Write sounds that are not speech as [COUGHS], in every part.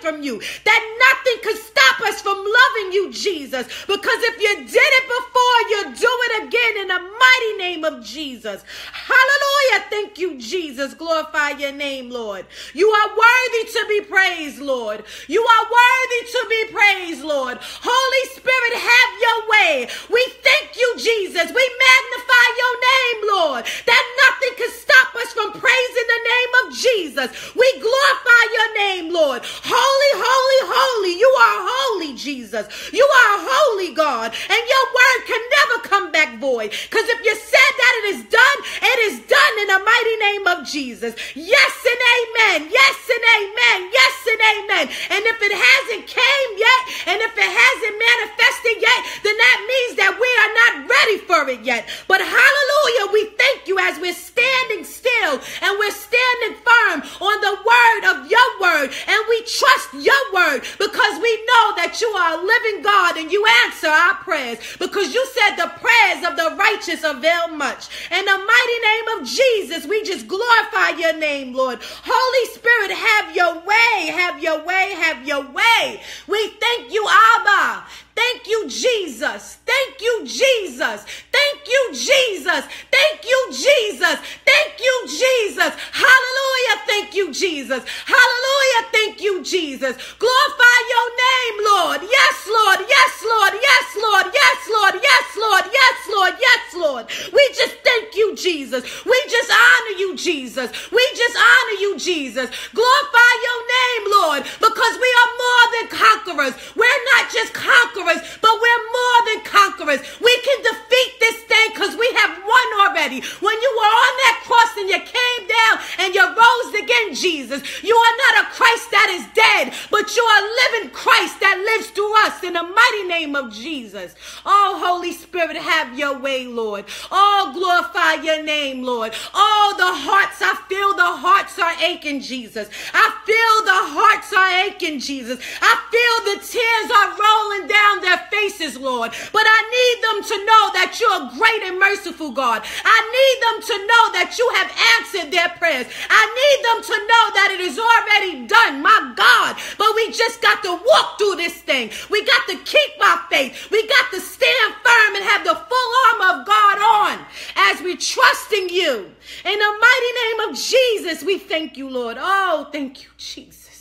from you, that nothing could stop us from loving you, Jesus. Because if you did it before, you'll do it again in the mighty name of Jesus. Hallelujah. Thank you, Jesus. Glorify your name, Lord. You are worthy to be praised, Lord. You are worthy to be praised, Lord. Holy Spirit, have your way. We thank you, Jesus. We magnify your name, Lord, that nothing can stop us from praising the name of Jesus. We glorify your name, Lord. Holy, holy, holy. You are holy, Jesus. You are holy, God. And your word can never come back void. Because if you said that it is done, it is done in the mighty name of Jesus. Yes and amen. Yes and amen. Yes and amen. And if it hasn't came yet, and if it hasn't manifested yet, then that means that we are not ready for it yet. But hallelujah, we thank you as we're standing still and we're standing firm on the word of your word. And we trust your word because we know that you are a living God and you answer our prayers because you said the prayers of the righteous avail much. In the mighty name of Jesus, we just glorify your name, Lord. Holy Spirit, have your way, have your way, have your way. We thank you, Abba. Thank you, Jesus. Thank you, Jesus. Thank you, Jesus. Thank you, Jesus. Thank you, Jesus. Hallelujah. Thank you, Jesus. Hallelujah. Thank you, Jesus. Glorify your name, Lord. Yes, Lord. Yes, Lord. Yes, Lord. Yes, Lord. Yes, Lord. Yes, Lord. Yes, Lord. We just thank you, Jesus. We just honor you, Jesus. We just honor you, Jesus. Glorify your name, Lord, because we are more than conquerors. We're not just conquerors, but we're more than conquerors. We can defeat this thing because we have won already. When you were on that cross and you came down and you rose again, Jesus, you are not a Christ that is dead, but you are a living Christ that lives through us in the mighty name of Jesus. Oh, Holy Spirit, have your way, Lord. Oh, glorify your name, Lord. Oh, the hearts, I feel the hearts are aching, Jesus. I feel the hearts are aching, Jesus. I feel the tears are rolling down their faces, Lord. But I need them to know that you're great and merciful God. I need them to know that you have answered their prayers. I need them to know that it is already done, my God. But we just got to walk through this thing. We got to keep our faith. We got to stand firm and have the full armor of God on as we trust in you. In the mighty name of Jesus, we thank you, Lord. Oh, thank you, Jesus.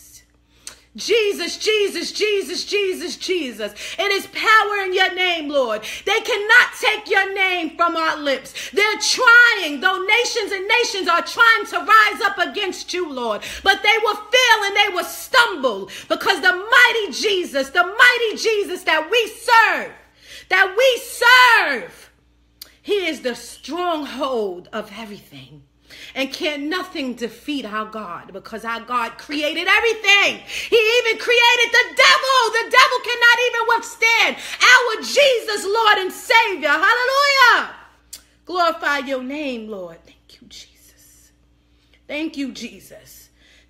Jesus, Jesus, Jesus, Jesus, Jesus. It is power in your name, Lord. They cannot take your name from our lips. They're trying, though nations and nations are trying to rise up against you, Lord. But they will fail and they will stumble because the mighty Jesus, the mighty Jesus that we serve, that we serve, he is the stronghold of everything. And can nothing defeat our God because our God created everything. He even created the devil. The devil cannot even withstand our Jesus, Lord and Savior. Hallelujah. Glorify your name, Lord. Thank you, Jesus. Thank you, Jesus.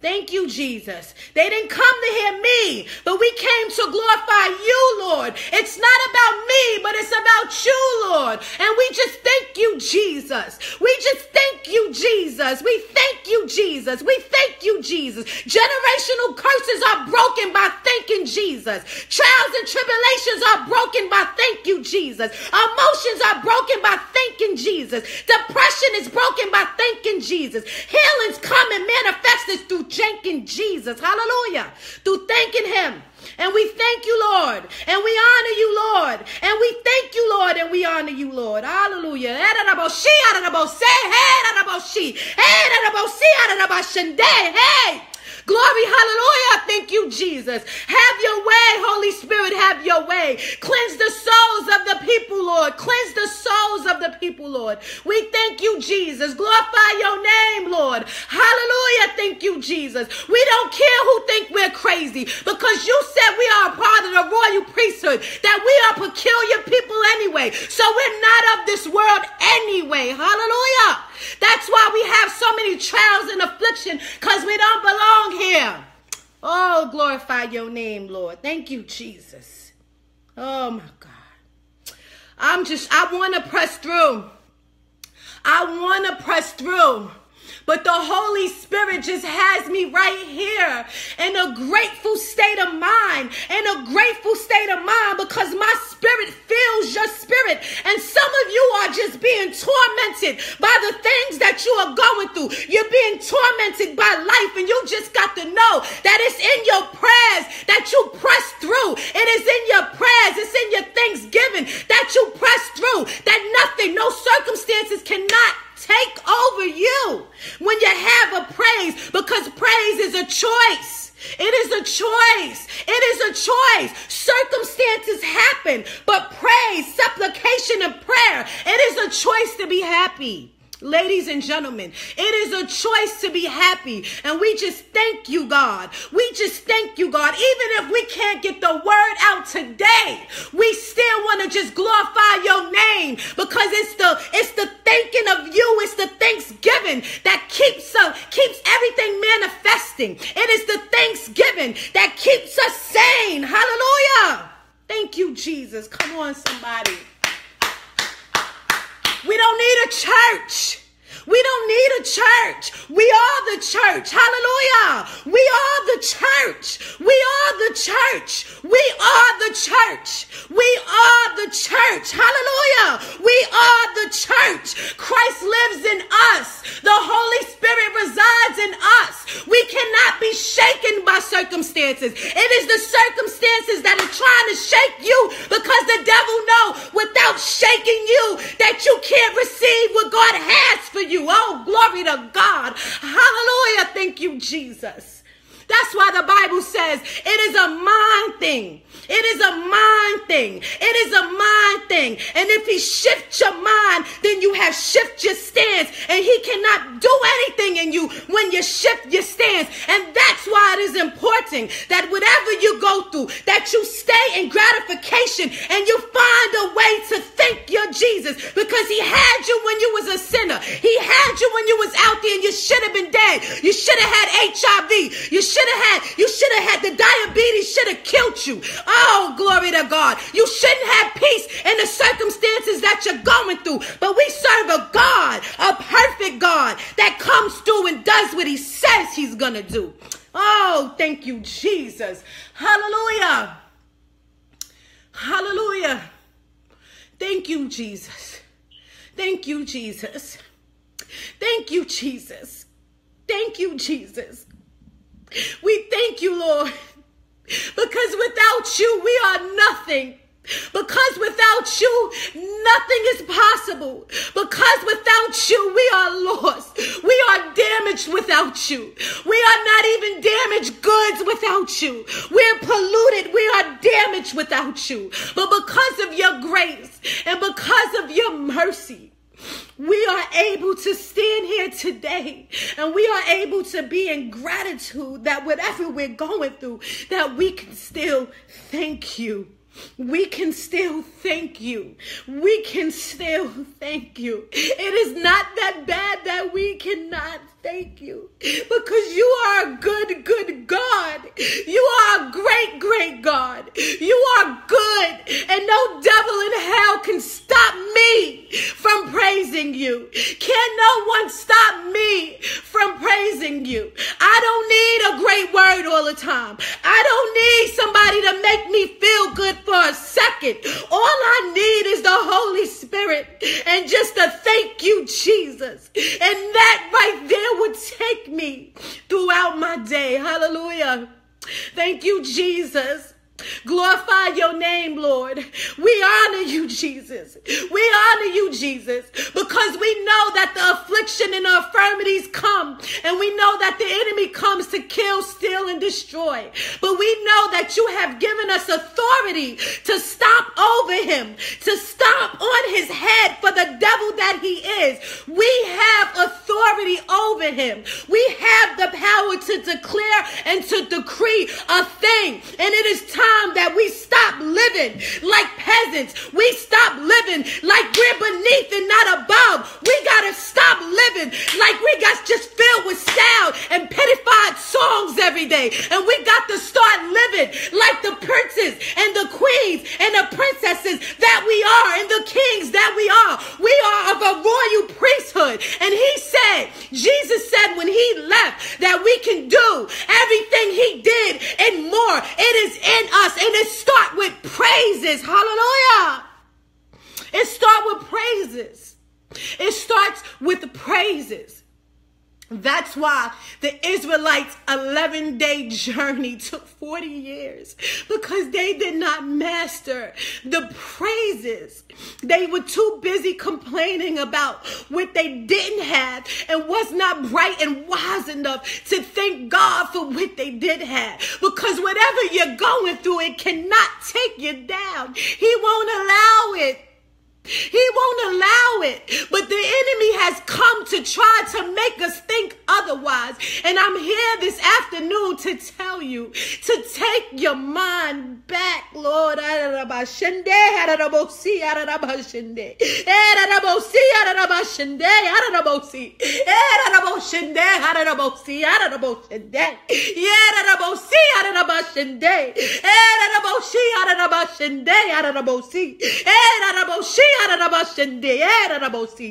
Thank you, Jesus. They didn't come to hear me, but we came to glorify you, Lord. It's not about me, but it's about you, Lord. And we just thank you, Jesus. We just thank you, Jesus. We thank you, Jesus. We thank you, Jesus. Generational curses are broken by thanking Jesus. Trials and tribulations are broken by thank you, Jesus. Emotions are broken by thanking Jesus. Depression is broken by thanking Jesus. Healings come and manifest through thanking Jesus. Hallelujah. Through thanking him. And we thank you, Lord. And we honor you, Lord. And we thank you, Lord. And we honor you, Lord. Hallelujah. Hey. Glory, hallelujah. Thank you, Jesus. Have your way, Holy Spirit, have your way. Cleanse the souls of the people, Lord. Cleanse the souls of the people, Lord. We thank you, Jesus. Glorify your name, Lord. Hallelujah. Thank you, Jesus. We don't care who think we're crazy because you said we are a part of the royal priesthood, that we are peculiar people anyway. So we're not of this world anyway. Hallelujah. That's why we have so many trials and affliction because we don't belong here. Oh, glorify your name, Lord. Thank you, Jesus. Oh, my God. I'm just, I want to press through. I want to press through. But the Holy Spirit just has me right here in a grateful state of mind, in a grateful state of mind because my spirit fills your spirit. And some of you are just being tormented by the things that you are going through. You're being tormented by life, and you just got to know that it's in your prayers that you press through. It is in your prayers, it's in your thanksgiving that you press through. That nothing, no circumstances cannot take over you when you have a praise because praise is a choice. It is a choice. It is a choice. Circumstances happen, but praise, supplication, and prayer, it is a choice to be happy. Ladies and gentlemen, it is a choice to be happy. And we just thank you, God. We just thank you, God. Even if we can't get the word out today, we still want to just glorify your name because it's the it's the thinking of you, it's the thanksgiving that keeps us, keeps everything manifesting. It is the thanksgiving that keeps us sane. Hallelujah. Thank you, Jesus. Come on, somebody. We don't need a church. We don't need a church. We are the church. Hallelujah. We are the church. We are the church. We are the church. We are the church. Hallelujah. We are the church. Christ lives in us. The Holy Spirit resides in us. We cannot be shaken by circumstances. It is the circumstances that are trying to shake you because the devil know without shaking you that you can't receive what God has for you you. Oh, glory to God. Hallelujah. Thank you, Jesus. That's why the Bible says it is a mind thing. It is a mind thing. It is a mind thing. And if he shifts your mind, then you have shift your stance. And he cannot do anything in you when you shift your stance. And that's why it is important that whatever you go through, that you stay in gratification and you find a way to thank your Jesus because he had you when you was a sinner. He had you when you was out there and you should have been dead. You should have had HIV. You should have had, you should have had the diabetes should have killed you. Oh, glory to God. You shouldn't have peace in the circumstances that you're going through. But we serve a God, a perfect God that comes through and does what he says he's going to do. Oh, thank you, Jesus. Hallelujah. Hallelujah. Thank you, Jesus. Thank you, Jesus. Thank you, Jesus. Thank you, Jesus. We thank you, Lord, because without you, we are nothing. Because without you, nothing is possible. Because without you, we are lost. We are damaged without you. We are not even damaged goods without you. We're polluted. We are damaged without you. But because of your grace and because of your mercy, we are able to stand here today and we are able to be in gratitude that whatever we're going through, that we can still thank you. We can still thank you. We can still thank you. It is not that bad that we cannot thank you because you are a good, good God. You are a great, great God. You are good, and no devil in hell can stop me from praising you. Can no one stop me from praising you? I don't need a great word all the time. I don't need somebody to make me feel good for a second. All I need is the Holy Spirit and just to thank you, Jesus. And that right there would take me throughout my day. Hallelujah. Thank you, Jesus. Glorify your name, Lord. We honor you, Jesus. We honor you, Jesus, because we know that the affliction and the infirmities come, and we know that the enemy comes to kill, steal, and destroy. But we know that you have given us authority to stop over him, to stop on his head for the devil that he is. We have authority over him. We have the power to declare and to decree a thing, and it is time time that we stop living like peasants. We stop living like we're beneath and not above. We gotta stop living like we got just filled with sound and pitified songs every day. And we got to start living like the princes and the queens and the princesses that we are and the kings that we are. We are of a royal priesthood. And he said, Jesus said when he left that we can do everything he did it is in us and it start with praises. Hallelujah. It start with praises. It starts with the praises. That's why the Israelites' 11 day journey took 40 years because they did not master the praises. They were too busy complaining about what they didn't have and was not bright and wise enough to thank God for what they did have. Because whatever you're going through, it cannot take you down. He won't allow it. He won't allow it. But the enemy has come to try to make us think otherwise. And I'm here this afternoon to tell you to take your mind back, Lord.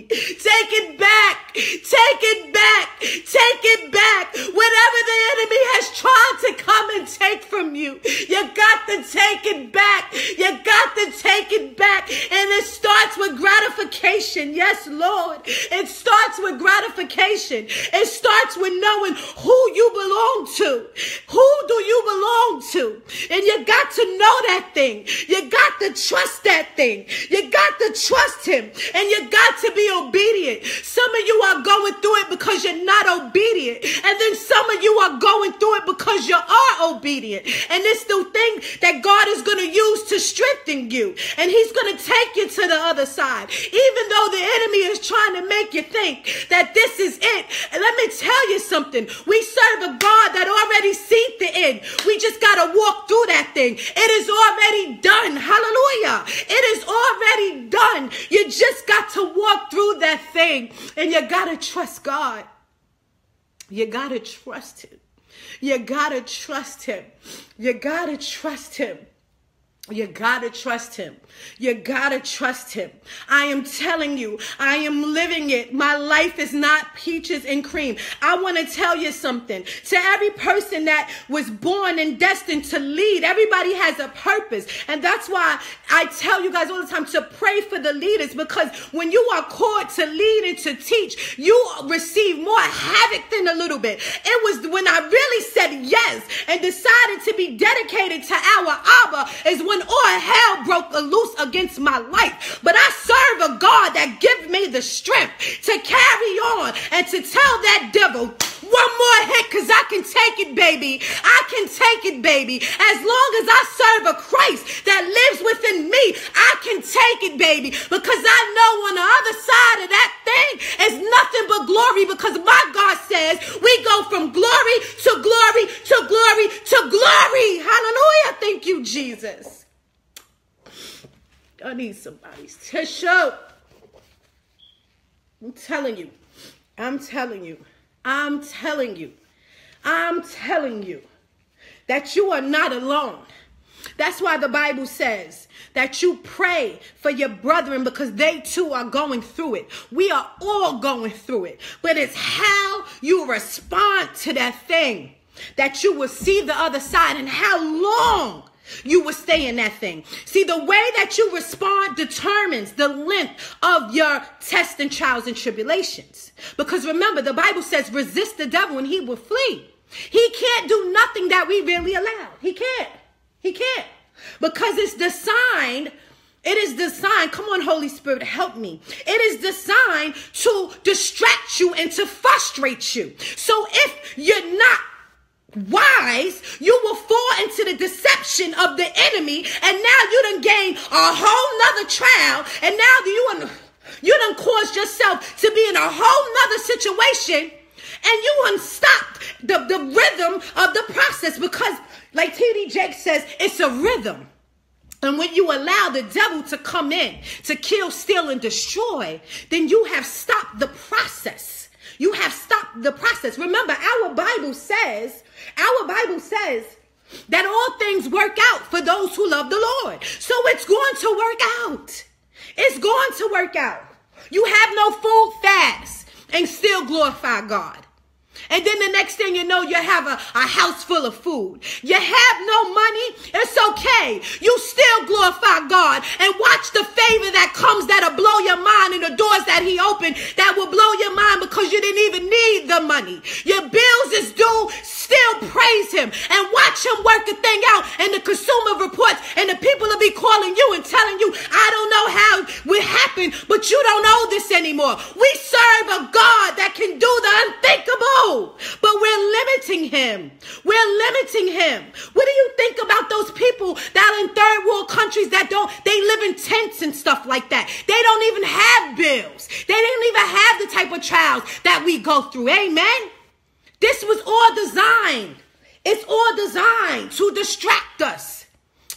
Take it back. Take it back. Take it back. Whatever the enemy has tried to come and take from you, you got to take it back. You got to take it back. And it starts with gratification. Yes, Lord. It starts with gratification. It starts with knowing who you belong to. Who do you belong to? And you got to know that thing. You got to trust that thing. You got to trust him and you got to be obedient. Some of you are going through it because you're not obedient. And then some of you are going through it because you are obedient. And it's the thing that God is going to use to strengthen you. And he's going to take you to the other side. Even though the enemy is trying to make you think that this is it. And let me tell you something. We serve a God that already sees the end. We just got to walk through that thing. It is already done. Hallelujah. It is already done done. You just got to walk through that thing and you got to trust God. You got to trust Him. You got to trust Him. You got to trust Him. You gotta trust him. You gotta trust him. I am telling you, I am living it. My life is not peaches and cream. I want to tell you something. To every person that was born and destined to lead, everybody has a purpose. And that's why I tell you guys all the time to pray for the leaders because when you are called to lead and to teach, you receive more havoc than a little bit. It was when I really said yes and decided to be dedicated to our Abba is when when all hell broke loose against my life. But I serve a God that gives me the strength to carry on and to tell that devil, one more hit because I can take it, baby. I can take it, baby. As long as I serve a Christ that lives within me, I can take it, baby. Because I know on the other side of that thing is nothing but glory because my God says we go from glory to glory to glory to glory. Hallelujah. Thank you, Jesus. I need somebody's tissue. I'm telling you. I'm telling you. I'm telling you. I'm telling you that you are not alone. That's why the Bible says that you pray for your brethren because they too are going through it. We are all going through it. But it's how you respond to that thing that you will see the other side and how long you will stay in that thing. See, the way that you respond determines the length of your tests and trials and tribulations. Because remember, the Bible says, resist the devil and he will flee. He can't do nothing that we really allow. He can't. He can't. Because it's designed it is designed, come on, Holy Spirit, help me. It is designed to distract you and to frustrate you. So if you're not wise, you will fall into the deception of the enemy, and now you done gain a whole nother trial, and now you done, you done caused yourself to be in a whole nother situation, and you unstopped the, the rhythm of the process because, like T.D. Jakes says, it's a rhythm. And when you allow the devil to come in to kill, steal, and destroy, then you have stopped the process. You have stopped the process. Remember, our Bible says our Bible says that all things work out for those who love the Lord. So it's going to work out. It's going to work out. You have no food fast and still glorify God. And then the next thing you know, you have a, a house full of food. You have no money. It's okay. You still glorify God and watch the favor that comes that'll blow your mind and the doors that he opened that will blow your mind because you didn't even need the money. Your bills is due. Still praise him and watch him work the thing out and the consumer reports and the people will be calling you and telling you, I don't know how it happened, but you don't know this anymore. We serve a God that can do the unthinkable, but we're limiting him. We're limiting him. What do you think about those people that are in third world countries that don't, they live in tents and stuff like that? They don't even have bills. They didn't even have the type of trials that we go through. Amen. This was all designed. It's all designed to distract us.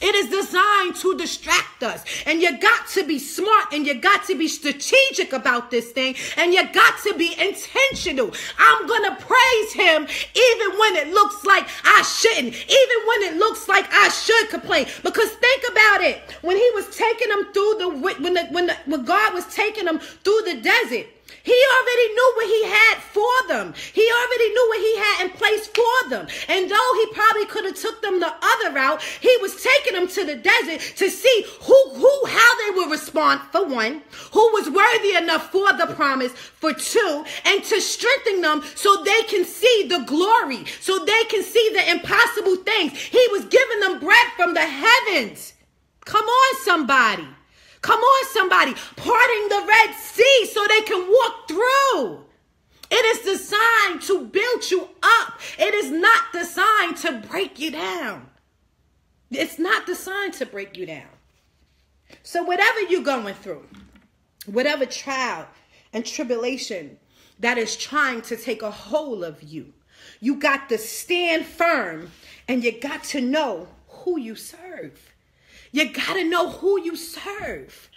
It is designed to distract us. And you got to be smart and you got to be strategic about this thing. And you got to be intentional. I'm going to praise him even when it looks like I shouldn't, even when it looks like I should complain. Because think about it. When he was taking them through the, when, the, when, the, when God was taking them through the desert, he already knew what he had for them. He already knew what he had in place for them. And though he probably could have took them the other route, he was taking them to the desert to see who, who, how they would respond for one, who was worthy enough for the promise for two, and to strengthen them so they can see the glory, so they can see the impossible things. He was giving them bread from the heavens. Come on, somebody. Come on, somebody, parting the Red Sea so they can walk through. It is designed to build you up. It is not designed to break you down. It's not designed to break you down. So, whatever you're going through, whatever trial and tribulation that is trying to take a hold of you, you got to stand firm and you got to know who you serve. You got to know who you serve.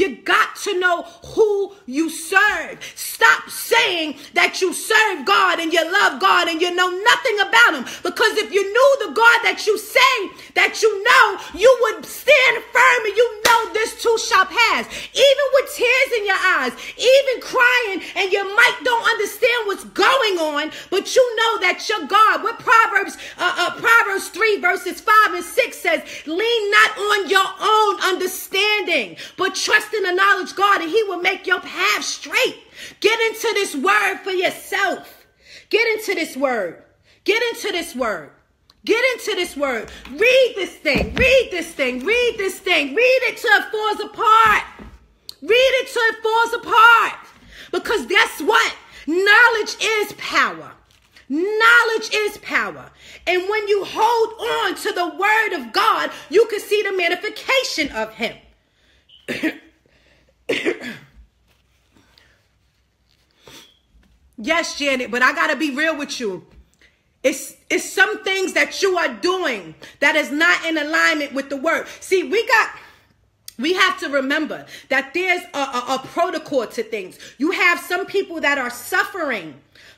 You got to know who you serve. Stop saying that you serve God and you love God and you know nothing about Him. Because if you knew the God that you say that you know, you would stand firm and you know this too shall pass. Even with tears in your eyes, even crying, and you might don't understand what's going on, but you know that your God, what Proverbs, uh, uh, Proverbs 3 verses 5 and 6 says, lean not on your own understanding, but trust Trust in the knowledge God and he will make your path straight. Get into this word for yourself. Get into this word. Get into this word. Get into this word. Read this thing. Read this thing. Read this thing. Read it till it falls apart. Read it till it falls apart. Because guess what? Knowledge is power. Knowledge is power. And when you hold on to the word of God, you can see the manifestation of him. [CLEARS THROAT] yes, Janet, but I got to be real with you. It's, it's some things that you are doing that is not in alignment with the word. See, we got we have to remember that there's a, a, a, protocol to things. You have some people that are suffering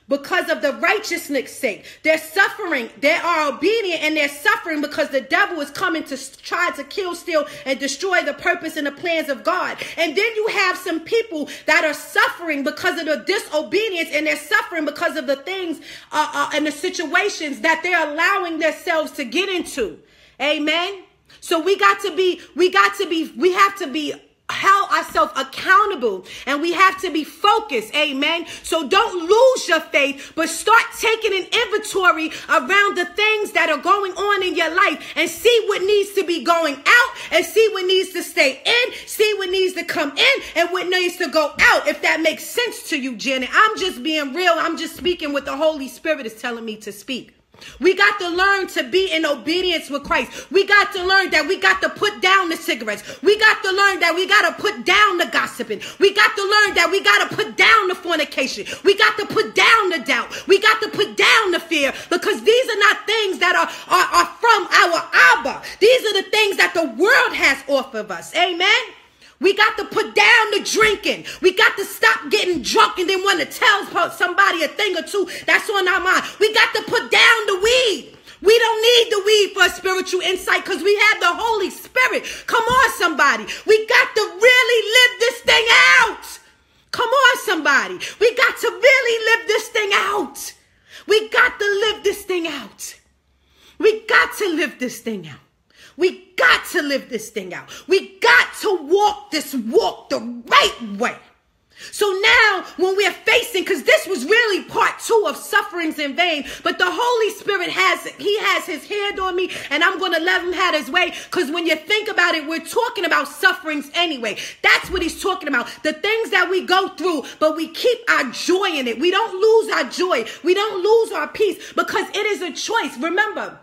because of the righteousness sake. They're suffering. They are obedient and they're suffering because the devil is coming to try to kill, steal, and destroy the purpose and the plans of God. And then you have some people that are suffering because of the disobedience and they're suffering because of the things uh, uh, and the situations that they're allowing themselves to get into. Amen. So we got to be, we got to be, we have to be held ourselves accountable and we have to be focused. Amen. So don't lose your faith, but start taking an inventory around the things that are going on in your life and see what needs to be going out and see what needs to stay in, see what needs to come in and what needs to go out. If that makes sense to you, Janet, I'm just being real. I'm just speaking what the Holy Spirit is telling me to speak. We got to learn to be in obedience with Christ. We got to learn that we got to put down the cigarettes. We got to learn that we got to put down the gossiping. We got to learn that we got to put down the fornication. We got to put down the doubt. We got to put down the fear because these are not things that are, are, are from our Abba. These are the things that the world has off of us. Amen. We got to put down the drinking. We got to stop getting drunk and then want to tell somebody a thing or two that's on our mind. We got to put down the weed. We don't need the weed for spiritual insight because we have the Holy Spirit. Come on, somebody. We got to really live this thing out. Come on, somebody. We got to really live this thing out. We got to live this thing out. We got to live this thing out. We got to live this thing out. We got to walk this walk the right way. So now, when we're facing, because this was really part two of sufferings in vain, but the Holy Spirit has, He has His hand on me, and I'm going to let Him have His way. Because when you think about it, we're talking about sufferings anyway. That's what He's talking about. The things that we go through, but we keep our joy in it. We don't lose our joy. We don't lose our peace because it is a choice. Remember,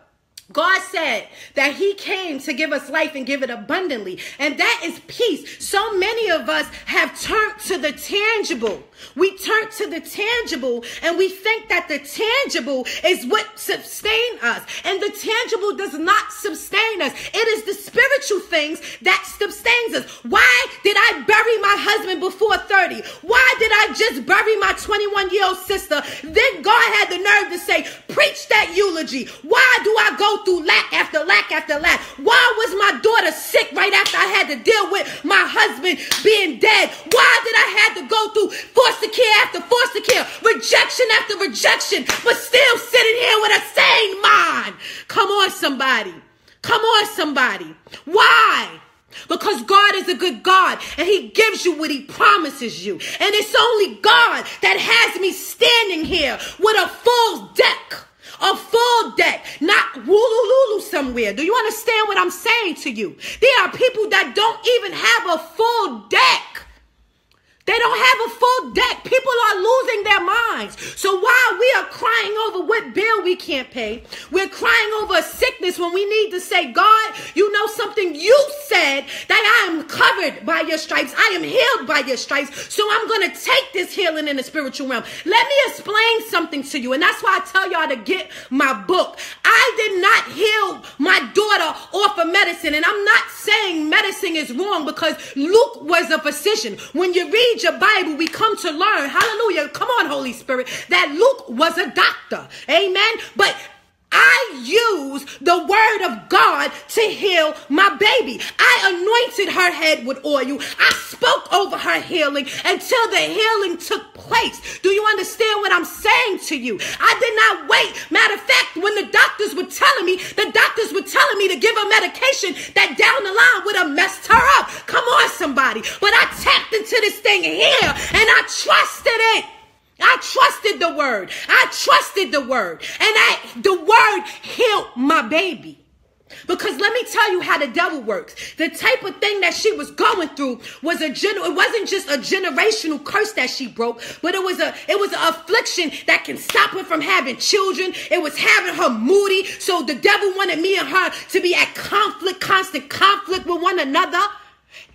God said that He came to give us life and give it abundantly. And that is peace. So many of us have turned to the tangible. We turn to the tangible and we think that the tangible is what sustains us. And the tangible does not sustain us. It is the spiritual things that sustains us. Why did I bury my husband before 30? Why did I just bury my 21 year old sister? Then God had the nerve to say, preach that eulogy. Why do I go through lack after lack after lack? Why was my daughter sick right after I had to deal with my husband being dead? Why did I have to go through foster care after foster care, rejection after rejection, but still sitting here with a sane mind? Come on, somebody. Come on, somebody. Why? Because God is a good God and He gives you what He promises you. And it's only God that has me standing here with a full deck a full deck, not wooloo somewhere. Do you understand what I'm saying to you? There are people that don't even have a full deck. They don't have a full deck. People are losing their minds. So while we are crying over what bill we can't pay, we're crying over a sickness when we need to say, God, you know something you said that I am covered by your stripes. I am healed by your stripes. So I'm going to take this healing in the spiritual realm. Let me explain something to you. And that's why I tell y'all to get my book. I did not heal my daughter off of medicine. And I'm not saying medicine is wrong because Luke was a physician. When you read your Bible, we come to learn, hallelujah, come on, Holy Spirit, that Luke was a doctor. Amen. But I used the word of God to heal my baby. I anointed her head with oil. I spoke over her healing until the healing took place. Do you understand what I'm saying to you? I did not wait. Matter of fact, when the doctors were telling me, the doctors were telling me to give her medication that down the line would have messed her up. Come on, somebody. But I tapped into this thing here and I trusted it. I trusted the word. I trusted the word. And I the word healed my baby. Because let me tell you how the devil works. The type of thing that she was going through was a gen- it wasn't just a generational curse that she broke, but it was a it was an affliction that can stop her from having children. It was having her moody. So the devil wanted me and her to be at conflict, constant conflict with one another.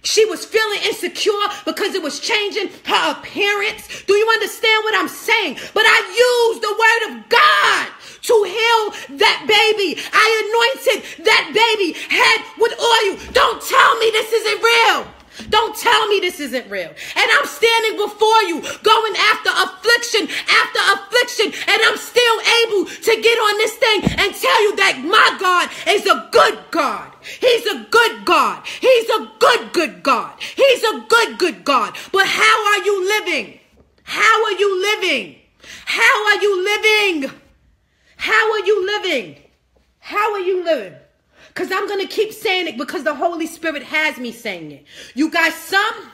She was feeling insecure because it was changing her appearance. Do you understand what I'm saying? But I used the word of God to heal that baby. I anointed that baby head with oil. Don't tell me this isn't real. Don't tell me this isn't real. And I'm standing before you, going after affliction after affliction, and I'm still able to get on this thing and tell you that my God is a good God. He's a good God. He's a good, good God. He's a good, good God. But how are you living? How are you living? How are you living? How are you living? How are you living? Because I'm going to keep saying it because the Holy Spirit has me saying it. You got some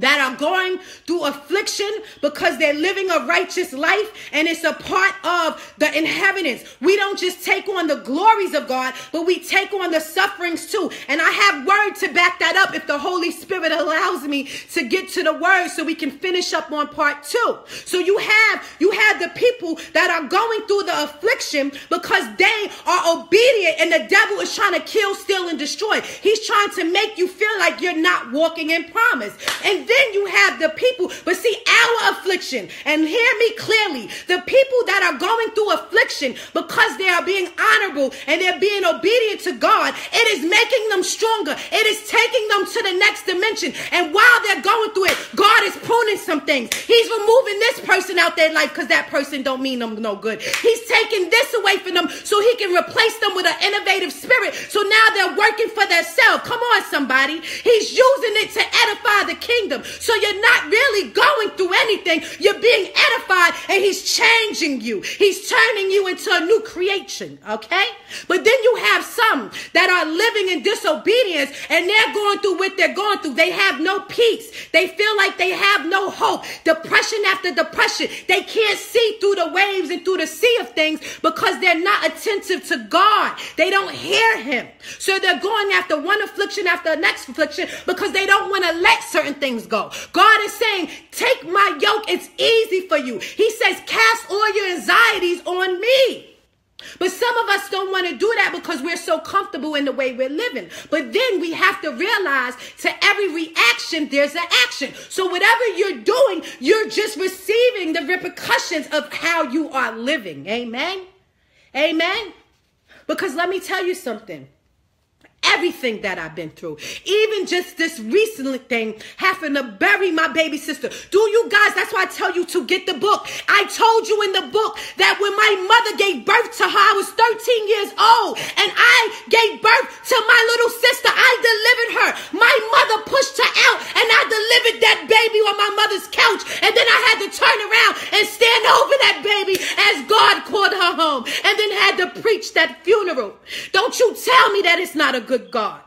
that are going through affliction because they're living a righteous life and it's a part of the inheritance. We don't just take on the glories of God, but we take on the sufferings too. And I have word to back that up if the Holy Spirit allows me to get to the word so we can finish up on part two. So you have you have the people that are going through the affliction because they are obedient and the devil is trying to kill, steal, and destroy. He's trying to make you feel like you're not walking in promise. And then you have the people, but see, our affliction, and hear me clearly, the people that are going through affliction because they are being honorable and they're being obedient to God, it is making them stronger. It is taking them to the next dimension. And while they're going through it, God is pruning some things. He's removing this person out their life because that person don't mean them no good. He's taking this away from them so he can replace them with an innovative spirit. So now they're working for themselves. Come on, somebody. He's using it to edify the kingdom. Kingdom. So you're not really going through anything. You're being edified and he's changing you. He's turning you into a new creation. Okay. But then you have some that are living in disobedience and they're going through what they're going through. They have no peace. They feel like they have no hope. Depression after depression. They can't see through the waves and through the sea of things because they're not attentive to God. They don't hear him. So they're going after one affliction after the next affliction because they don't want to let certain things go. God is saying, take my yoke. It's easy for you. He says, cast all your anxieties on me. But some of us don't want to do that because we're so comfortable in the way we're living. But then we have to realize to every reaction, there's an action. So whatever you're doing, you're just receiving the repercussions of how you are living. Amen. Amen. Because let me tell you something everything that I've been through. Even just this recent thing, having to bury my baby sister. Do you guys, that's why I tell you to get the book. I told you in the book that when my mother gave birth to her, I was 13 years old and I gave birth to my little sister. I delivered her. My mother pushed her out and I delivered that baby on my mother's couch. And then I had to turn around and stand [LAUGHS] over that baby as God called her home and then had to preach that funeral. Don't you tell me that it's not a good God.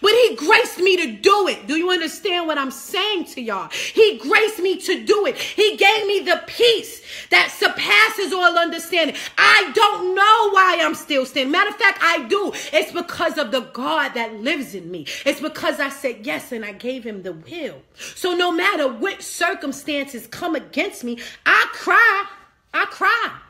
But he graced me to do it. Do you understand what I'm saying to y'all? He graced me to do it. He gave me the peace that surpasses all understanding. I don't know why I'm still standing. Matter of fact, I do. It's because of the God that lives in me. It's because I said yes and I gave him the will. So no matter what circumstances come against me, I cry. I cry.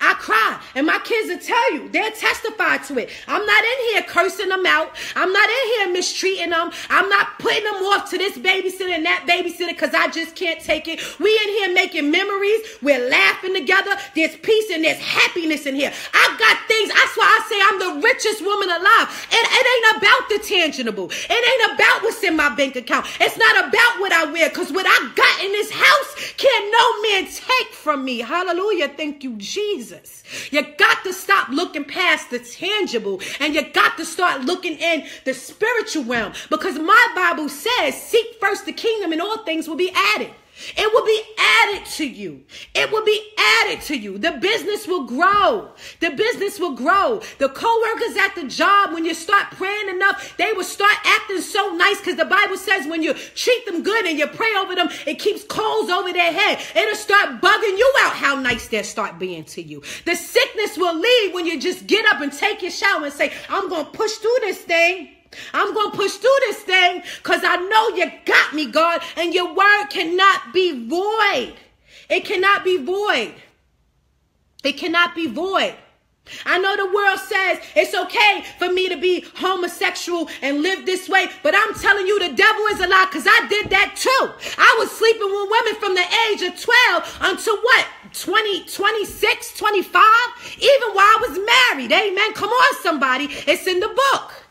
I cry. And my kids will tell you, they'll testify to it. I'm not in here cursing them out. I'm not in here mistreating them. I'm not putting them off to this babysitter and that babysitter because I just can't take it. We in here making memories. We're laughing together. There's peace and there's happiness in here. I've got things. That's why I say I'm the richest woman alive. And it ain't about the tangible. It ain't about what's in my bank account. It's not about what I wear because what I got in this house can no man take from me. Hallelujah. Thank you, Jesus. Jesus. You got to stop looking past the tangible and you got to start looking in the spiritual realm because my Bible says, seek first the kingdom and all things will be added. It will be added to you. It will be added to you. The business will grow. The business will grow. The co-workers at the job, when you start praying enough, they will start acting so nice because the Bible says when you treat them good and you pray over them, it keeps coals over their head. It'll start bugging you out how nice they'll start being to you. The sickness will leave when you just get up and take your shower and say, I'm going to push through this thing. I'm going to push through this thing because I know you got me, God, and your word cannot be void. It cannot be void. It cannot be void. I know the world says it's okay for me to be homosexual and live this way, but I'm telling you, the devil is a lie because I did that too. I was sleeping with women from the age of 12 until what? 20, 26, 25? Even while I was married. Amen. Come on, somebody. It's in the book.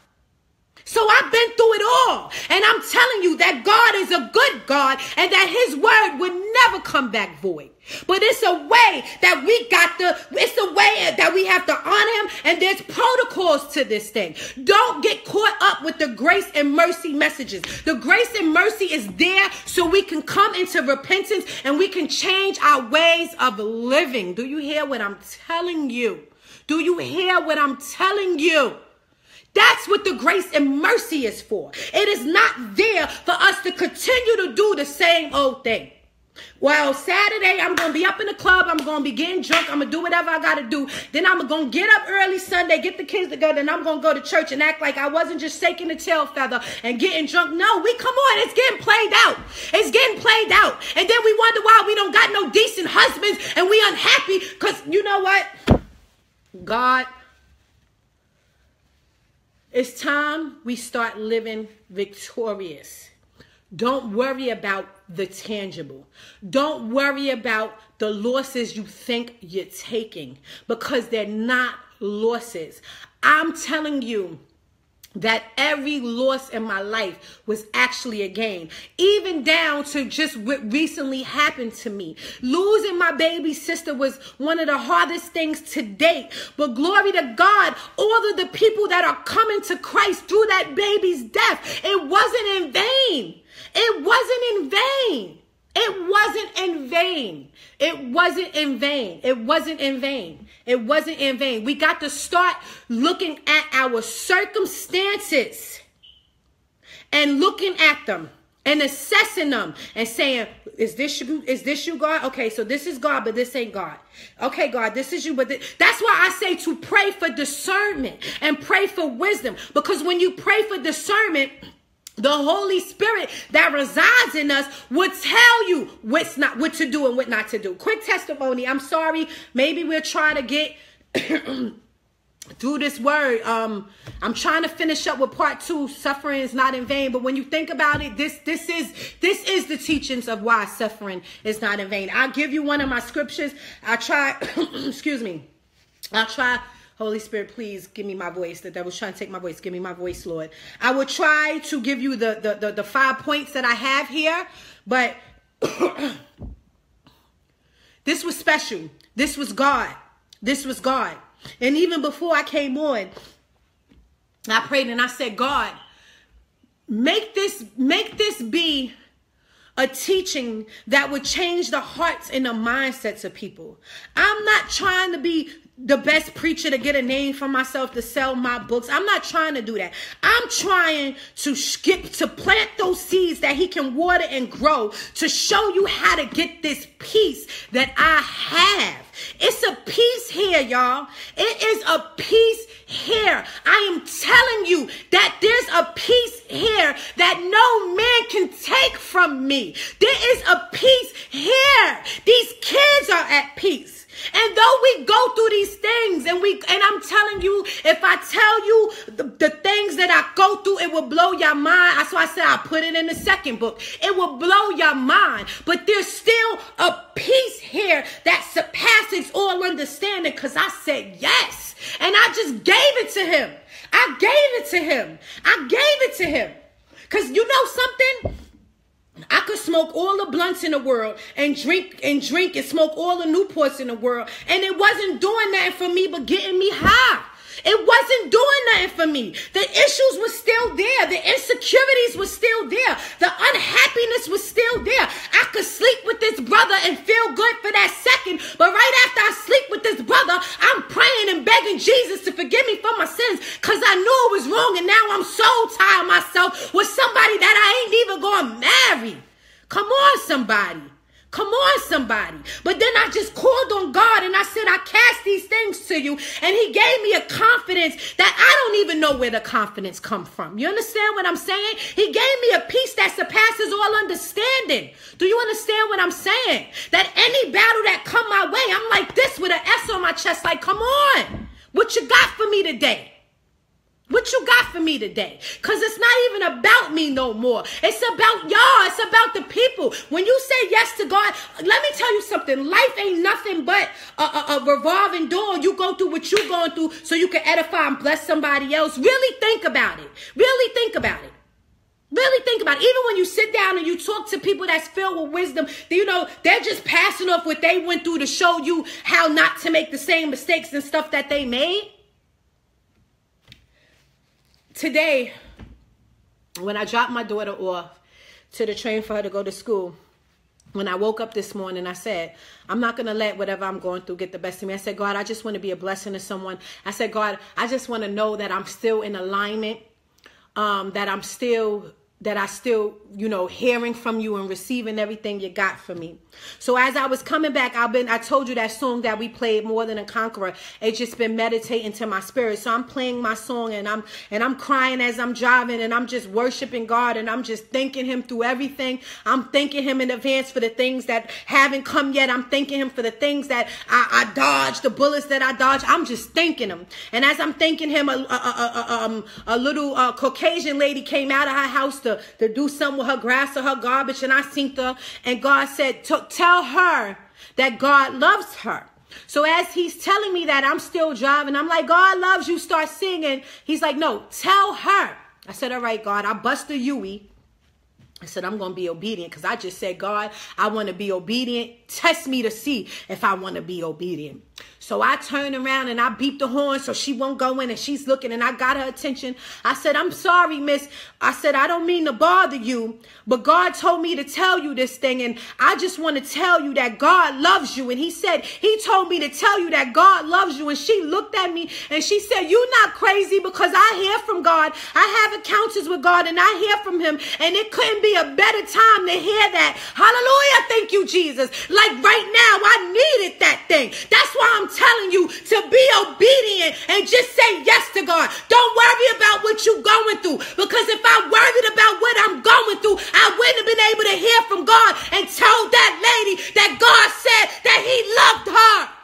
So I've been through it all. And I'm telling you that God is a good God and that his word would never come back void. But it's a way that we got the, it's a way that we have to honor him, and there's protocols to this thing. Don't get caught up with the grace and mercy messages. The grace and mercy is there so we can come into repentance and we can change our ways of living. Do you hear what I'm telling you? Do you hear what I'm telling you? That's what the grace and mercy is for. It is not there for us to continue to do the same old thing. Well, Saturday, I'm going to be up in the club. I'm going to be getting drunk. I'm going to do whatever I got to do. Then I'm going to get up early Sunday, get the kids together, and I'm going to go to church and act like I wasn't just shaking the tail feather and getting drunk. No, we come on. It's getting played out. It's getting played out. And then we wonder why we don't got no decent husbands and we unhappy because you know what? God it's time we start living victorious. Don't worry about the tangible. Don't worry about the losses you think you're taking because they're not losses. I'm telling you, that every loss in my life was actually a gain. Even down to just what recently happened to me. Losing my baby sister was one of the hardest things to date. But glory to God, all of the people that are coming to Christ through that baby's death, it wasn't in vain. It wasn't in vain. It wasn't in vain. It wasn't in vain. It wasn't in vain. It wasn't in vain. We got to start looking at our circumstances and looking at them and assessing them and saying, is this you? Is this you, God? Okay, so this is God, but this ain't God. Okay, God, this is you, but that's why I say to pray for discernment and pray for wisdom. Because when you pray for discernment, the Holy Spirit that resides in us would tell you what's not what to do and what not to do. Quick testimony. I'm sorry. Maybe we'll try to get [CLEARS THROAT] through this word. Um, I'm trying to finish up with part two. Suffering is not in vain. But when you think about it, this this is this is the teachings of why suffering is not in vain. I'll give you one of my scriptures. I try [CLEARS THROAT] excuse me. I'll try Holy Spirit, please give me my voice. The devil's trying to take my voice. Give me my voice, Lord. I will try to give you the, the, the, the five points that I have here, but [COUGHS] this was special. This was God. This was God. And even before I came on, I prayed and I said, God, make this, make this be a teaching that would change the hearts and the mindsets of people. I'm not trying to be the best preacher to get a name for myself to sell my books. I'm not trying to do that. I'm trying to skip to plant those seeds that he can water and grow to show you how to get this peace that I have. It's a peace here, y'all. It is a peace here. I am telling you that there's a peace here that no man can take from me. There is a peace here. These kids are at peace. And though we go through these things and we and I'm telling you, if I tell you the, the things that I go through, it will blow your mind. That's why I said I put it in the second book. It will blow your mind. But there's still a peace here that surpasses all understanding because I said yes. And I just gave it to him. I gave it to him. I gave it to him. Because you know something? I could smoke all the blunts in the world and drink and drink and smoke all the Newports in the world. And it wasn't doing nothing for me but getting me high. It wasn't doing nothing for me. The issues were still there. The insecurities were still there. The unhappiness was still there. I could sleep with this brother and feel good for that second. But right after I sleep with this brother, I'm praying and begging Jesus to forgive me for my sins because I knew it was wrong. And now I'm so tired myself with somebody that I ain't even going to marry. Come on, somebody. Come on, somebody. But then I just called on God and I said, I cast these things to you. And He gave me a confidence that I don't even know where the confidence come from. You understand what I'm saying? He gave me a peace that surpasses all understanding. Do you understand what I'm saying? That any battle that come my way, I'm like this with an S on my chest, like, come on. What you got for me today? What you got for me today? Because it's not even about me no more. It's about y'all. It's about the people. When you say yes to God, let me tell you something. Life ain't nothing but a, a, a revolving door. You go through what you're going through so you can edify and bless somebody else. Really think about it. Really think about it. Really think about it. Even when you sit down and you talk to people that's filled with wisdom, you know, they're just passing off what they went through to show you how not to make the same mistakes and stuff that they made today, when I dropped my daughter off to the train for her to go to school, when I woke up this morning, I said, I'm not going to let whatever I'm going through get the best of me. I said, God, I just want to be a blessing to someone. I said, God, I just want to know that I'm still in alignment, um, that I'm still that I still, you know, hearing from you and receiving everything you got for me. So as I was coming back, I've been I told you that song that we played more than a conqueror. It's just been meditating to my spirit. So I'm playing my song and I'm and I'm crying as I'm driving and I'm just worshiping God and I'm just thanking him through everything. I'm thanking him in advance for the things that haven't come yet. I'm thanking him for the things that I, I dodged, the bullets that I dodged. I'm just thanking him. And as I'm thanking him, a, a, a, um, a little uh, Caucasian lady came out of her house to, to do something with her grass or her garbage and I seen her and God said, tell her that God loves her. So as he's telling me that, I'm still driving. I'm like, God loves you. Start singing. He's like, no, tell her. I said, all right, God, I bust the Yui. I said, I'm going to be obedient because I just said, God, I want to be obedient. Test me to see if I want to be obedient. So I turned around and I beat the horn so she won't go in and she's looking and I got her attention. I said, I'm sorry, miss. I said, I don't mean to bother you, but God told me to tell you this thing. And I just want to tell you that God loves you. And he said, he told me to tell you that God loves you. And she looked at me and she said, you're not crazy because I hear from God. I have encounters with God and I hear from him. And it couldn't be a better time to hear that. Hallelujah. Thank you, Jesus. Like right now, I needed that thing. That's why I'm telling you to be obedient and just say yes to God. Don't worry about what you're going through because if I worried about what I'm going through, I wouldn't have been able to hear from God and told that lady that God said that He loved her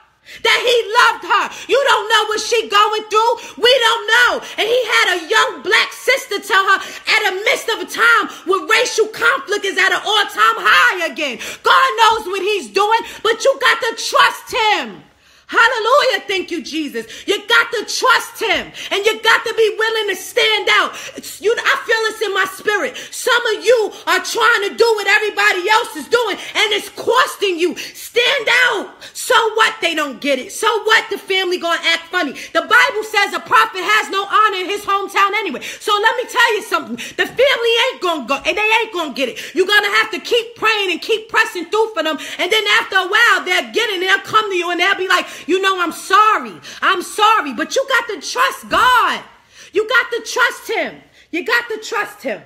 that he loved her. You don't know what she going through. We don't know. And he had a young black sister tell her at a midst of a time where racial conflict is at an all-time high again. God knows what he's doing, but you got to trust him. Hallelujah. Thank you, Jesus. You got to trust him and you got to be willing to stand out. It's, you, I feel this in my spirit. Some of you are trying to do what everybody else is doing and it's costing you. Stand out. So what? They don't get it. So what? The family gonna act funny. The Bible says a prophet has no honor in his hometown anyway. So let me tell you something. The family ain't gonna go and they ain't gonna get it. You're gonna have to keep praying and keep pressing through for them. And then after a while, they'll get it and they'll come to you and they'll be like, you know, I'm sorry. I'm sorry. But you got to trust God. You got to trust Him. You got to trust Him.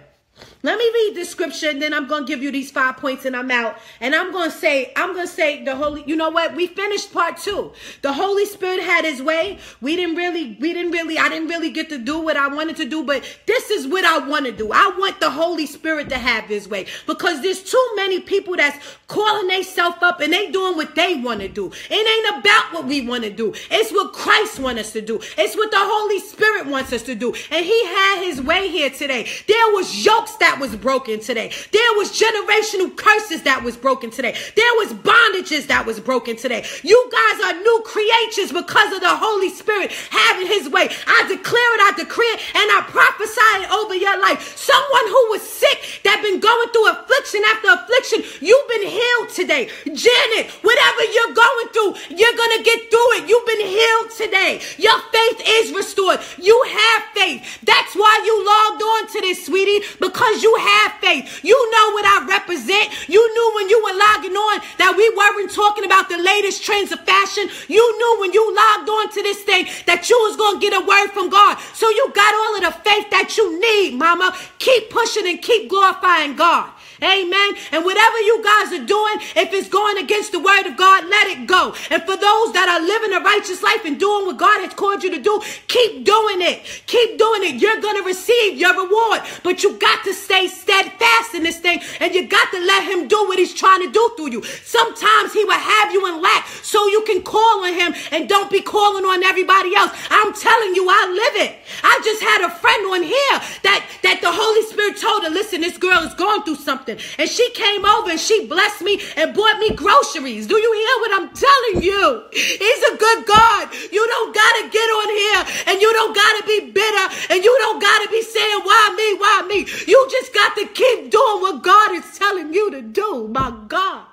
Let me read the scripture and then I'm going to give you these five points and I'm out. And I'm going to say, I'm going to say the Holy, you know what? We finished part two. The Holy Spirit had his way. We didn't really, we didn't really, I didn't really get to do what I wanted to do, but this is what I want to do. I want the Holy Spirit to have his way because there's too many people that's calling themselves up and they doing what they want to do. It ain't about what we want to do. It's what Christ wants us to do. It's what the Holy Spirit wants us to do. And he had his way here today. There was yokes that that was broken today. There was generational curses that was broken today. There was bondages that was broken today. You guys are new creatures because of the Holy Spirit having his way. I declare it, I decree it, and I prophesy it over your life. Someone who was sick that been going through affliction after affliction, you've been healed today. Janet, whatever you're going through, you're gonna get through it. You've been healed today. Your faith is restored. You have faith. That's why you logged on to this, sweetie, because you have faith. You know what I represent. You knew when you were logging on that we weren't talking about the latest trends of fashion. You knew when you logged on to this thing that you was going to get a word from God. So you got all of the faith that you need, mama. Keep pushing and keep glorifying God. Amen. And whatever you guys are doing, if it's going against the word of God, let it go. And for those that are living a righteous life and doing what God has called you to do, keep doing it. Keep doing it. You're going to receive your reward. But you got to stay steadfast in this thing and you got to let him do what he's trying to do through you. Sometimes he will have you in lack so you can call on him and don't be calling on everybody else. I'm telling you, I live it. I just had a friend on here that, that the Holy Spirit told her, listen, this girl is going through something something. And she came over and she blessed me and bought me groceries. Do you hear what I'm telling you? He's a good God. You don't got to get on here and you don't got to be bitter and you don't got to be saying, why me, why me? You just got to keep doing what God is telling you to do, my God.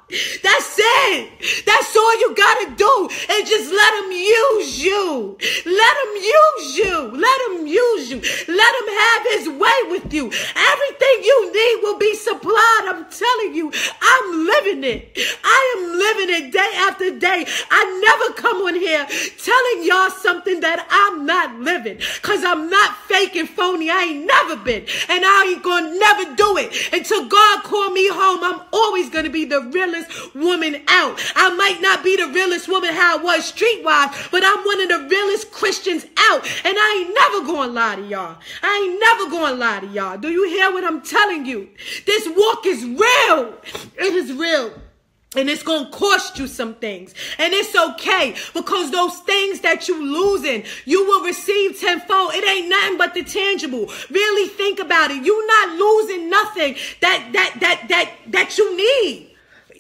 That's it. That's all you gotta do. And just let him use you. Let him use you. Let him use you. Let him have his way with you. Everything you need will be supplied. I'm telling you, I'm living it. I am living it day after day. I never come on here telling y'all something that I'm not living. Cause I'm not fake and phony. I ain't never been. And I ain't gonna never do it. Until God call me home, I'm always gonna be the realest realest woman out. I might not be the realest woman how I was streetwise, but I'm one of the realest Christians out. And I ain't never going to lie to y'all. I ain't never going to lie to y'all. Do you hear what I'm telling you? This walk is real. It is real. And it's going to cost you some things. And it's okay because those things that you losing, you will receive tenfold. It ain't nothing but the tangible. Really think about it. You're not losing nothing that, that, that, that, that you need.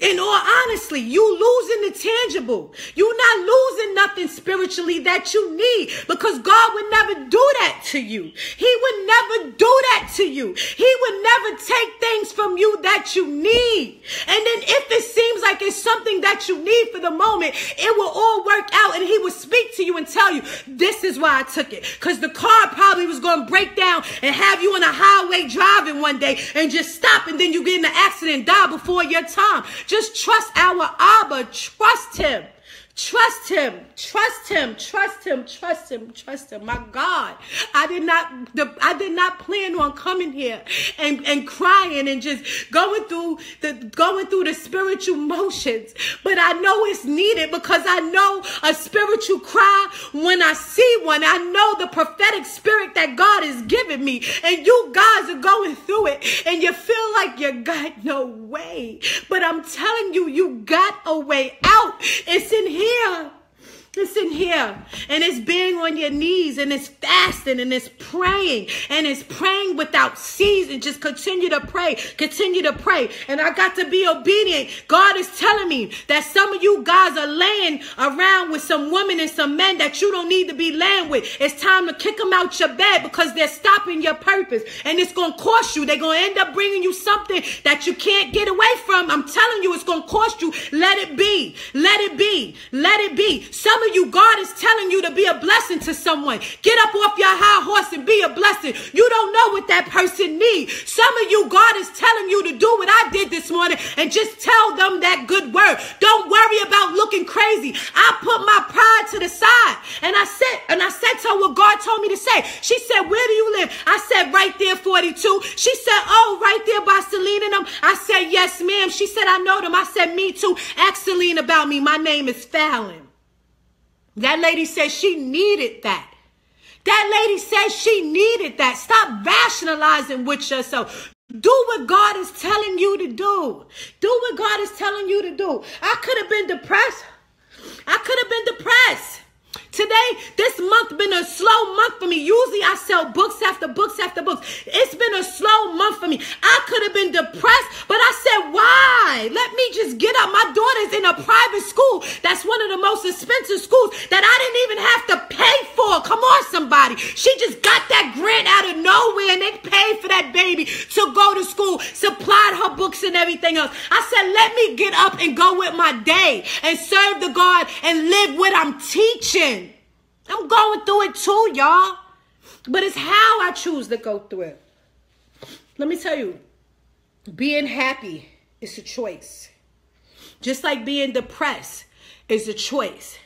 In all honestly, you losing the tangible. You're not losing nothing spiritually that you need because God would never do that to you. He would never do that to you. He would never take things from you that you need. And then if it seems like it's something that you need for the moment, it will all work out and he will speak to you and tell you, this is why I took it. Because the car probably was going to break down and have you on a highway driving one day and just stop and then you get in an accident and die before your time. Just trust our Abba. Trust him. Trust him, trust him, trust him, trust him, trust him. My God, I did not, I did not plan on coming here and, and crying and just going through the, going through the spiritual motions. But I know it's needed because I know a spiritual cry when I see one. I know the prophetic spirit that God has given me and you guys are going through it and you feel like you got no way. But I'm telling you, you got a way out. It's in here. It's in here. And it's being on your knees and it's fasting and it's praying and it's praying without ceasing. Just continue to pray. Continue to pray. And I got to be obedient. God is telling me that some of you guys are laying around with some women and some men that you don't need to be laying with. It's time to kick them out your bed because they're stopping your purpose. And it's going to cost you. They're going to end up bringing you something that you can't get away from. I'm telling you, it's going to cost you. Let it be. Let it be. Let it be. Some of you, God is telling you to be a blessing to someone. Get up off your high horse and be a blessing. You don't know what that person needs. Some of you, God is telling you to do what I did this morning and just tell them that good word. Don't worry about looking crazy. I put my pride to the side and I said, and I said to her what God told me to say. She said, where do you live? I said, right there, 42. She said, oh, right there by Celine and them. I said, yes, ma'am. She said, I know them. I said, me too. Ask Celine about me. My name is Fallon. That lady said she needed that. That lady said she needed that. Stop rationalizing with yourself. Do what God is telling you to do. Do what God is telling you to do. I could have been depressed. I could have been depressed. Today, this month been a slow month for me. Usually I sell books after books after books. It's been a slow month for me. I could have been depressed, but I said, why? Let me just get up. My daughter's in a private school. That's one of the most expensive schools that I didn't even have to pay for. Come on, somebody. She just got that grant out of nowhere and they paid for that baby to go to school, supplied her books and everything else. I said, let me get up and go with my day and serve the God and live what I'm teaching. I'm going through it too, y'all. But it's how I choose to go through it. Let me tell you, being happy is a choice. Just like being depressed is a choice.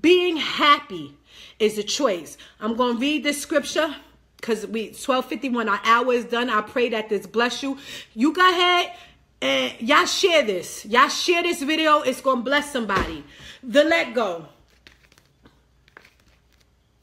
Being happy is a choice. I'm going to read this scripture because we 1251 our hour is done. I pray that this bless you. You go ahead and y'all share this. Y'all share this video. It's going to bless somebody. The let go.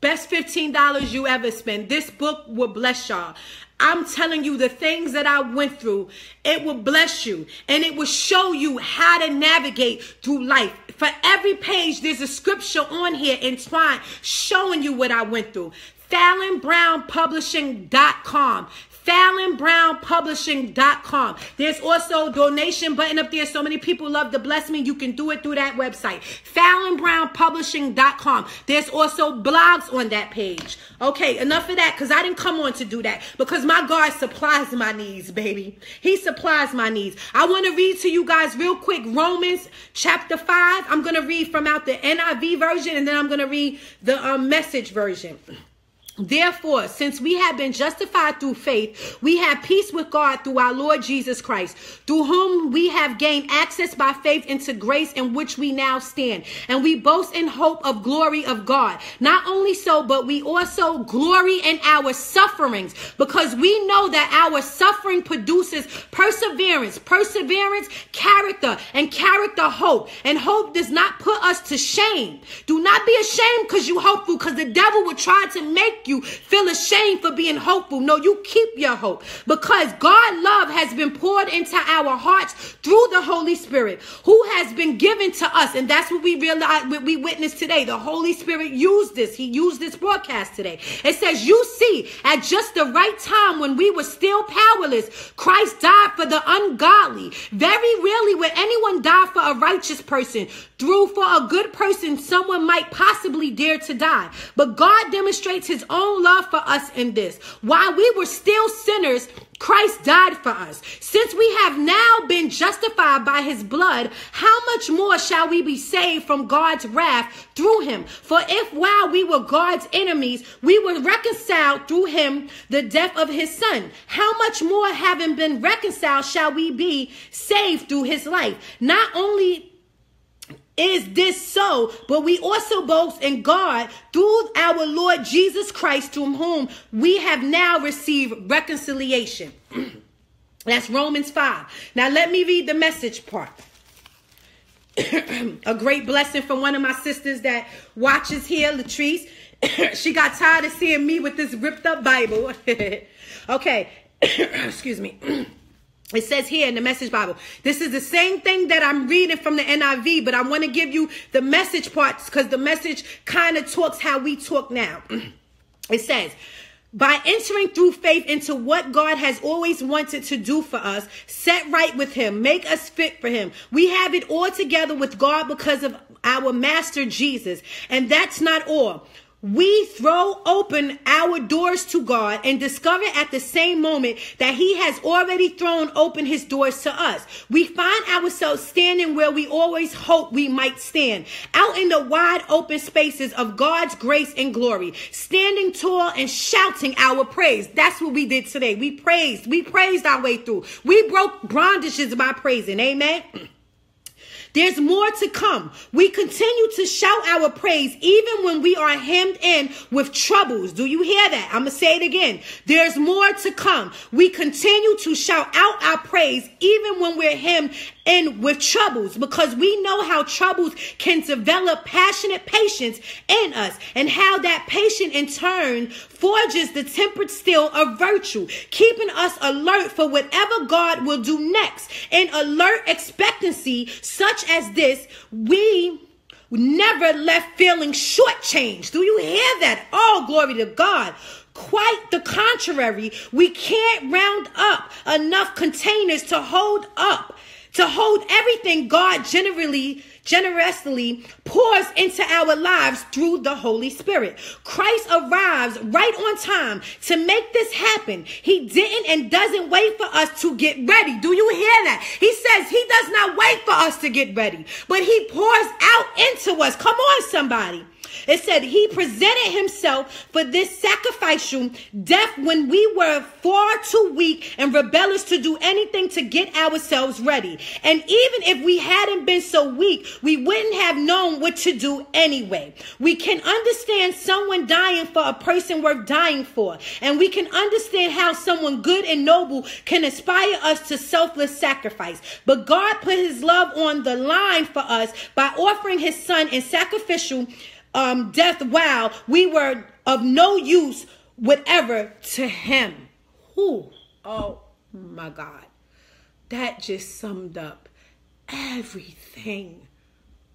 Best $15 you ever spend. This book will bless y'all. I'm telling you the things that I went through, it will bless you and it will show you how to navigate through life. For every page, there's a scripture on here entwined showing you what I went through. FallonBrownPublishing.com. FallonBrownPublishing.com. There's also donation button up there. So many people love to bless me. You can do it through that website. FallonBrownPublishing.com. There's also blogs on that page. Okay, enough of that because I didn't come on to do that because my God supplies my needs, baby. He supplies my needs. I want to read to you guys real quick Romans chapter 5. I'm going to read from out the NIV version and then I'm going to read the um, message version. Therefore, since we have been justified through faith, we have peace with God through our Lord Jesus Christ, through whom we have gained access by faith into grace in which we now stand. And we boast in hope of glory of God. Not only so, but we also glory in our sufferings because we know that our suffering produces perseverance, perseverance, character, and character hope. And hope does not put us to shame. Do not be ashamed because you hopeful because the devil will try to make you feel ashamed for being hopeful. No, you keep your hope because God love has been poured into our hearts through the Holy Spirit who has been given to us. And that's what we realize, what we witnessed today. The Holy Spirit used this. He used this broadcast today. It says, you see, at just the right time when we were still powerless, Christ died for the ungodly. Very rarely would anyone die for a righteous person. Through for a good person, someone might possibly dare to die. But God demonstrates his own love for us in this. While we were still sinners, Christ died for us. Since we have now been justified by his blood, how much more shall we be saved from God's wrath through him? For if while we were God's enemies, we were reconciled through him, the death of his son, how much more having been reconciled shall we be saved through his life? Not only is this so? But we also boast in God through our Lord Jesus Christ, to whom we have now received reconciliation. [CLEARS THROAT] That's Romans 5. Now let me read the message part. [CLEARS THROAT] a great blessing from one of my sisters that watches here, Latrice. [CLEARS THROAT] she got tired of seeing me with this ripped up Bible. [LAUGHS] okay, excuse me. It says here in the message Bible, this is the same thing that I'm reading from the NIV, but I want to give you the message parts because the message kind of talks how we talk now. [CLEARS THROAT] it says, by entering through faith into what God has always wanted to do for us, set right with Him, make us fit for Him. We have it all together with God because of our Master Jesus. And that's not all we throw open our doors to God and discover at the same moment that He has already thrown open His doors to us. We find ourselves standing where we always hope we might stand, out in the wide open spaces of God's grace and glory, standing tall and shouting our praise. That's what we did today. We praised. We praised our way through. We broke bondages by praising. Amen. [CLEARS THROAT] There's more to come. We continue to shout our praise even when we are hemmed in with troubles. Do you hear that? I'm going to say it again. There's more to come. We continue to shout out our praise even when we're hemmed in with troubles because we know how troubles can develop passionate patience in us and how that patience in turn forges the tempered steel of virtue, keeping us alert for whatever God will do next. In alert expectancy, such as this, we never left feeling shortchanged. Do you hear that? Oh, glory to God. Quite the contrary. We can't round up enough containers to hold up to hold everything God generally generously pours into our lives through the Holy Spirit. Christ arrives right on time to make this happen. He didn't and doesn't wait for us to get ready. Do you hear that? He says he does not wait for us to get ready, but he pours out into us. Come on, somebody. It said he presented himself for this sacrificial death when we were far too weak and rebellious to do anything to get ourselves ready. And even if we hadn't been so weak, we wouldn't have known what to do anyway. We can understand someone dying for a person worth dying for. And we can understand how someone good and noble can inspire us to selfless sacrifice. But God put his love on the line for us by offering his son in sacrificial um, death while we were of no use whatever to him. Who? Oh my God. That just summed up everything.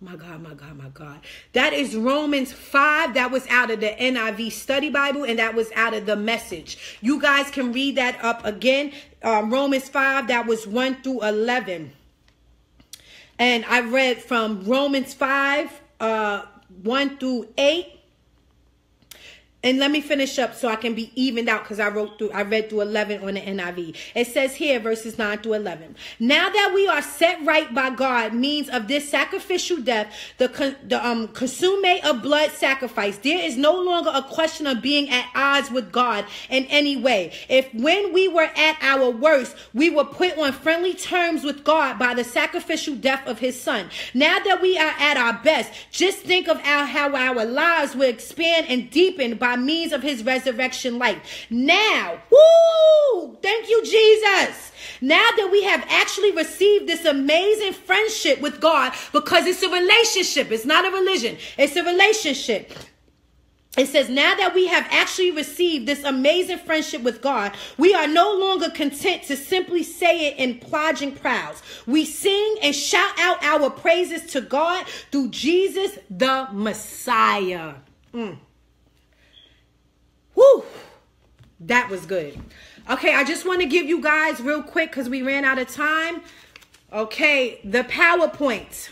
My God, my God, my God. That is Romans 5. That was out of the NIV Study Bible and that was out of the message. You guys can read that up again. Um, Romans 5, that was 1 through 11. And I read from Romans 5, uh, 1 through 8 and let me finish up so I can be evened out because I wrote through, I read through 11 on the NIV. It says here, verses 9 through 11. Now that we are set right by God, means of this sacrificial death, the, the um, consummate of blood sacrifice, there is no longer a question of being at odds with God in any way. If when we were at our worst, we were put on friendly terms with God by the sacrificial death of his son. Now that we are at our best, just think of our, how our lives will expand and deepen by by means of his resurrection life. Now, woo, thank you, Jesus. Now that we have actually received this amazing friendship with God, because it's a relationship, it's not a religion, it's a relationship. it says, now that we have actually received this amazing friendship with God, we are no longer content to simply say it in plodging crowds. We sing and shout out our praises to God through Jesus the Messiah. Mm. Woo! That was good. Okay, I just want to give you guys real quick because we ran out of time. Okay, the PowerPoint.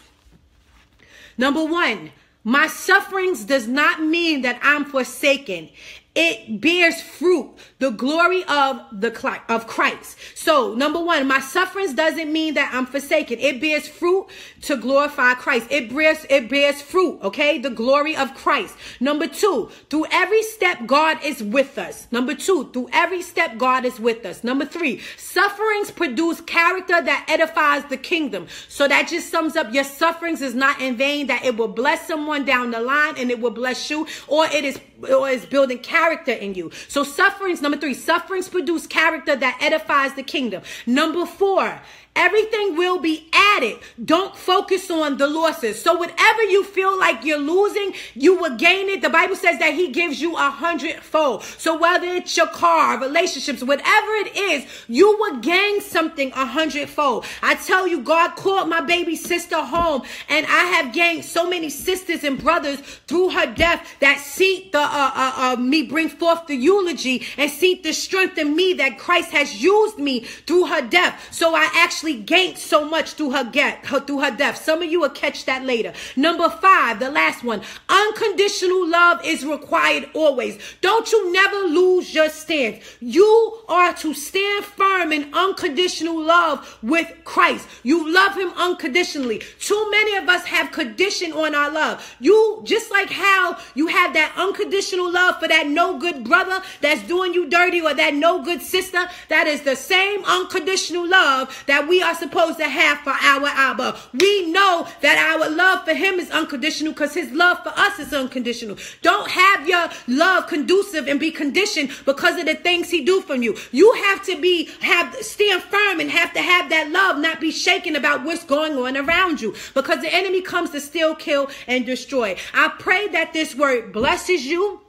Number one, my sufferings does not mean that I'm forsaken it bears fruit the glory of the of christ. So number one my sufferings doesn't mean that i'm forsaken. It bears fruit to glorify christ. It bears it bears fruit okay? The glory of christ. Number two through every step god is with us. Number two through every step god is with us. Number three sufferings produce character that edifies the kingdom. So that just sums up your sufferings is not in vain that it will bless someone down the line and it will bless you or it is or is building character in you. So sufferings, number three, sufferings produce character that edifies the kingdom. Number four, Everything will be added. Don't focus on the losses. So whatever you feel like you're losing, you will gain it. The Bible says that he gives you a hundredfold. So whether it's your car, relationships, whatever it is, you will gain something a hundredfold. I tell you, God called my baby sister home and I have gained so many sisters and brothers through her death that see the, uh, uh, uh, me bring forth the eulogy and see the strength in me that Christ has used me through her death. So I actually actually gained so much through her get her through her death. Some of you will catch that later. Number five, the last one. Unconditional love is required always. Don't you never lose your stance. You are to stand firm in unconditional love with Christ. You love him unconditionally. Too many of us have condition on our love. You just like how you have that unconditional love for that no good brother that's doing you dirty or that no good sister, that is the same unconditional love that we are supposed to have for our Abba. We know that our love for him is unconditional because his love for us is unconditional. Don't have your love conducive and be conditioned because of the things he do from you. You have to be have stand firm and have to have that love, not be shaken about what's going on around you because the enemy comes to steal, kill, and destroy. I pray that this word blesses you.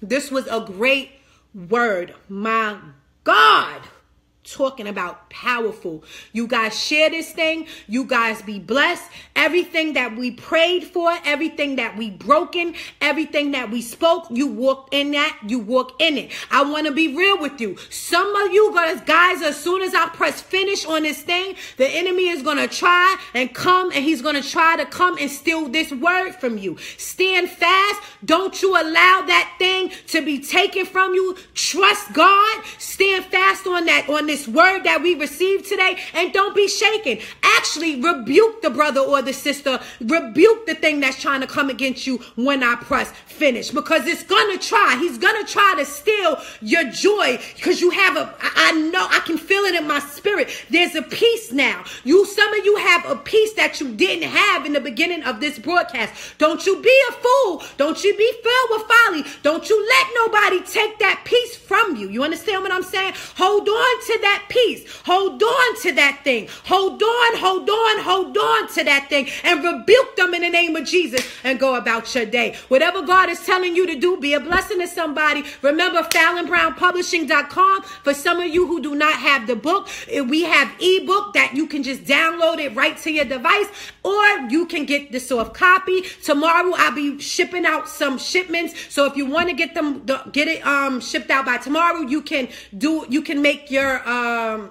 This was a great word. My God talking about powerful. You guys share this thing. You guys be blessed. Everything that we prayed for, everything that we broken, everything that we spoke, you walk in that, you walk in it. I want to be real with you. Some of you guys, guys, as soon as I press finish on this thing, the enemy is going to try and come and he's going to try to come and steal this word from you. Stand fast. Don't you allow that thing to be taken from you. Trust God. Stand fast on that, on this word that we received today and don't be shaken. Actually, rebuke the brother or the sister. Rebuke the thing that's trying to come against you when I press finish because it's going to try. He's going to try to steal your joy because you have a, I know, I can feel it in my spirit. There's a peace now. You, some of you have a peace that you didn't have in the beginning of this broadcast. Don't you be a fool. Don't you be filled with folly. Don't you let nobody take that peace from you. You understand what I'm saying? Hold on to that peace. Hold on to that thing. Hold on, hold on, hold on to that thing and rebuke them in the name of Jesus and go about your day. Whatever God is telling you to do, be a blessing to somebody. Remember FallonBrownPublishing.com for some of you who do not have the book. We have ebook that you can just download it right to your device or you can get the soft copy. Tomorrow I'll be shipping out some shipments. So if you want to get them get it um shipped out by tomorrow, you can do you can make your um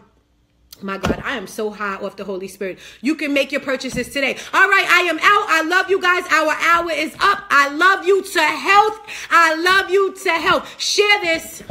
my God, I am so high off the Holy Spirit. You can make your purchases today. All right, I am out. I love you guys. Our hour is up. I love you to health. I love you to health. Share this.